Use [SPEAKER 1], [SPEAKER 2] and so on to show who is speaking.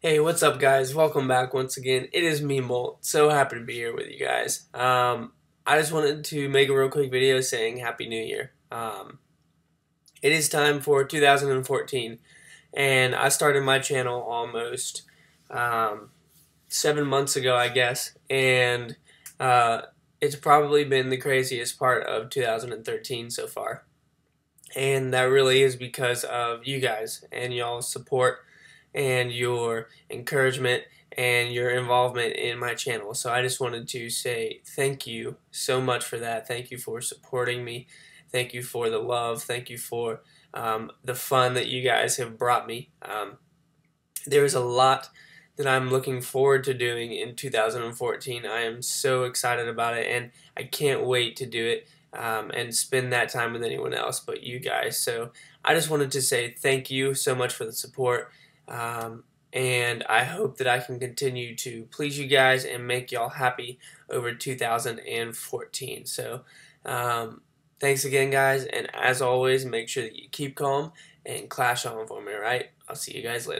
[SPEAKER 1] Hey, what's up, guys? Welcome back once again. It is me, Molt. So happy to be here with you guys. Um, I just wanted to make a real quick video saying Happy New Year. Um, it is time for 2014, and I started my channel almost um, seven months ago, I guess, and uh, it's probably been the craziest part of 2013 so far. And that really is because of you guys and y'all's support and your encouragement and your involvement in my channel. So I just wanted to say thank you so much for that. Thank you for supporting me. Thank you for the love. Thank you for um, the fun that you guys have brought me. Um, there is a lot that I'm looking forward to doing in 2014. I am so excited about it and I can't wait to do it um, and spend that time with anyone else but you guys. So I just wanted to say thank you so much for the support. Um, and I hope that I can continue to please you guys and make y'all happy over 2014. So, um, thanks again, guys, and as always, make sure that you keep calm and clash on for me, alright? I'll see you guys later.